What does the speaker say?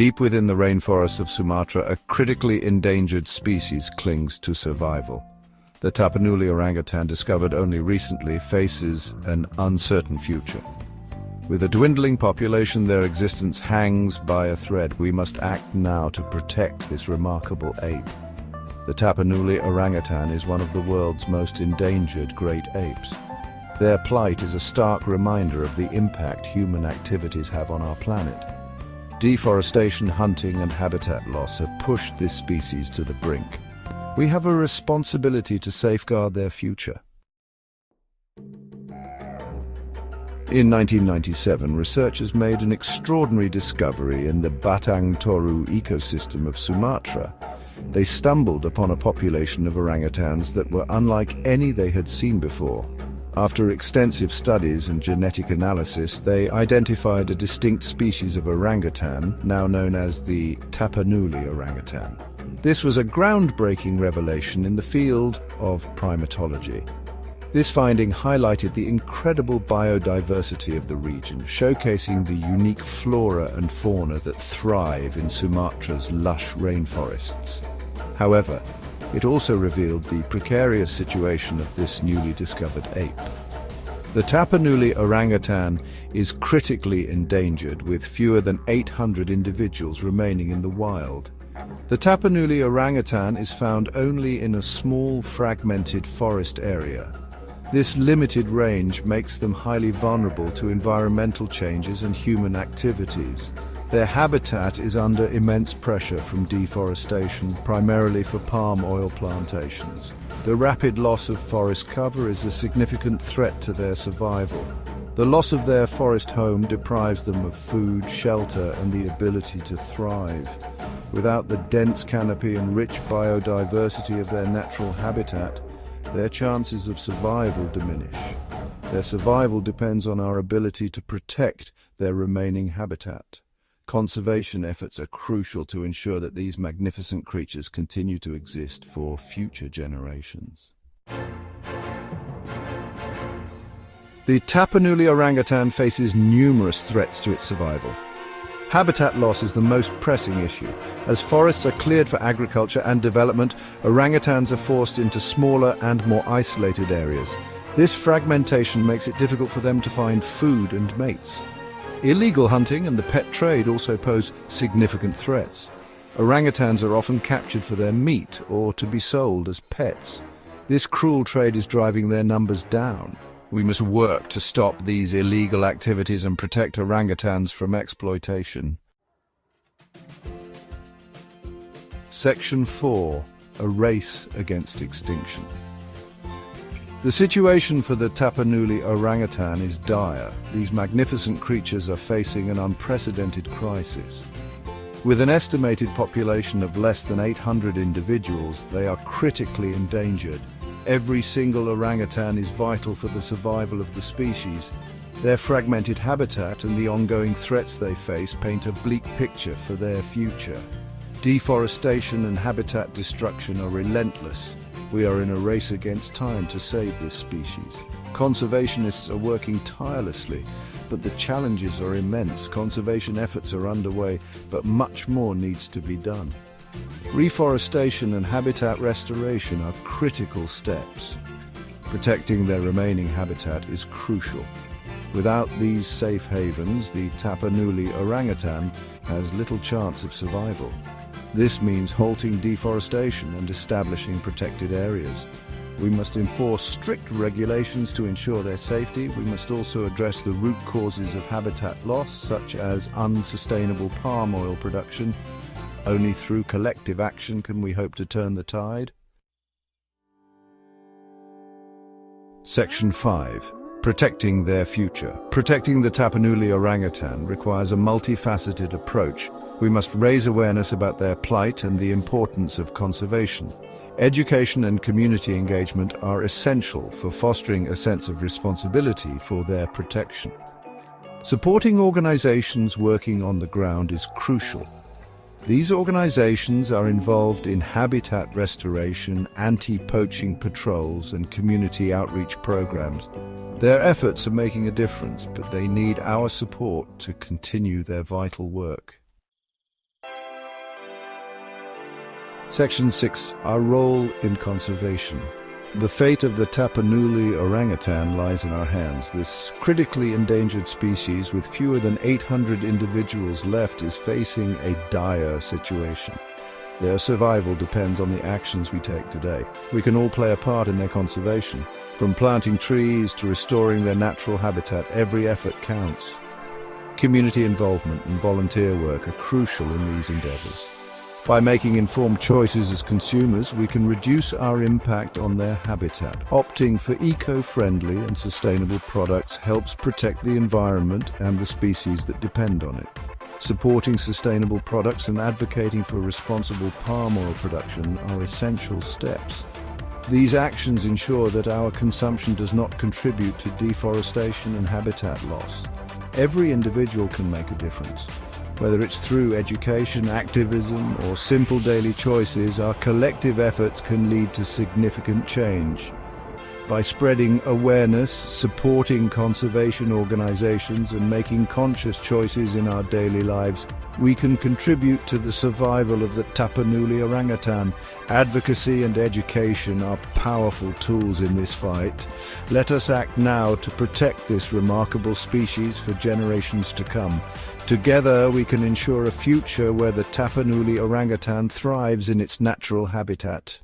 Deep within the rainforests of Sumatra, a critically endangered species clings to survival. The Tapanuli orangutan, discovered only recently, faces an uncertain future. With a dwindling population, their existence hangs by a thread. We must act now to protect this remarkable ape. The Tapanuli orangutan is one of the world's most endangered great apes. Their plight is a stark reminder of the impact human activities have on our planet. Deforestation, hunting and habitat loss have pushed this species to the brink. We have a responsibility to safeguard their future. In 1997, researchers made an extraordinary discovery in the Batang Toru ecosystem of Sumatra. They stumbled upon a population of orangutans that were unlike any they had seen before. After extensive studies and genetic analysis, they identified a distinct species of orangutan, now known as the Tapanuli orangutan. This was a groundbreaking revelation in the field of primatology. This finding highlighted the incredible biodiversity of the region, showcasing the unique flora and fauna that thrive in Sumatra's lush rainforests. However, it also revealed the precarious situation of this newly discovered ape. The Tapanuli orangutan is critically endangered with fewer than 800 individuals remaining in the wild. The Tapanuli orangutan is found only in a small fragmented forest area. This limited range makes them highly vulnerable to environmental changes and human activities. Their habitat is under immense pressure from deforestation, primarily for palm oil plantations. The rapid loss of forest cover is a significant threat to their survival. The loss of their forest home deprives them of food, shelter and the ability to thrive. Without the dense canopy and rich biodiversity of their natural habitat, their chances of survival diminish. Their survival depends on our ability to protect their remaining habitat. Conservation efforts are crucial to ensure that these magnificent creatures continue to exist for future generations. The Tapanuli orangutan faces numerous threats to its survival. Habitat loss is the most pressing issue. As forests are cleared for agriculture and development, orangutans are forced into smaller and more isolated areas. This fragmentation makes it difficult for them to find food and mates. Illegal hunting and the pet trade also pose significant threats. Orangutans are often captured for their meat or to be sold as pets. This cruel trade is driving their numbers down. We must work to stop these illegal activities and protect orangutans from exploitation. Section 4. A Race Against Extinction the situation for the Tapanuli orangutan is dire. These magnificent creatures are facing an unprecedented crisis. With an estimated population of less than 800 individuals, they are critically endangered. Every single orangutan is vital for the survival of the species. Their fragmented habitat and the ongoing threats they face paint a bleak picture for their future. Deforestation and habitat destruction are relentless, we are in a race against time to save this species. Conservationists are working tirelessly, but the challenges are immense. Conservation efforts are underway, but much more needs to be done. Reforestation and habitat restoration are critical steps. Protecting their remaining habitat is crucial. Without these safe havens, the Tapanuli orangutan has little chance of survival. This means halting deforestation and establishing protected areas. We must enforce strict regulations to ensure their safety. We must also address the root causes of habitat loss, such as unsustainable palm oil production. Only through collective action can we hope to turn the tide. Section 5 Protecting their future. Protecting the Tapanuli orangutan requires a multifaceted approach. We must raise awareness about their plight and the importance of conservation. Education and community engagement are essential for fostering a sense of responsibility for their protection. Supporting organizations working on the ground is crucial. These organisations are involved in habitat restoration, anti-poaching patrols and community outreach programs. Their efforts are making a difference, but they need our support to continue their vital work. Section 6. Our role in conservation. The fate of the Tapanuli orangutan lies in our hands. This critically endangered species with fewer than 800 individuals left is facing a dire situation. Their survival depends on the actions we take today. We can all play a part in their conservation. From planting trees to restoring their natural habitat, every effort counts. Community involvement and volunteer work are crucial in these endeavors. By making informed choices as consumers, we can reduce our impact on their habitat. Opting for eco-friendly and sustainable products helps protect the environment and the species that depend on it. Supporting sustainable products and advocating for responsible palm oil production are essential steps. These actions ensure that our consumption does not contribute to deforestation and habitat loss. Every individual can make a difference. Whether it's through education, activism, or simple daily choices, our collective efforts can lead to significant change. By spreading awareness, supporting conservation organizations, and making conscious choices in our daily lives, we can contribute to the survival of the Tapanuli orangutan. Advocacy and education are powerful tools in this fight. Let us act now to protect this remarkable species for generations to come. Together we can ensure a future where the Tapanuli orangutan thrives in its natural habitat.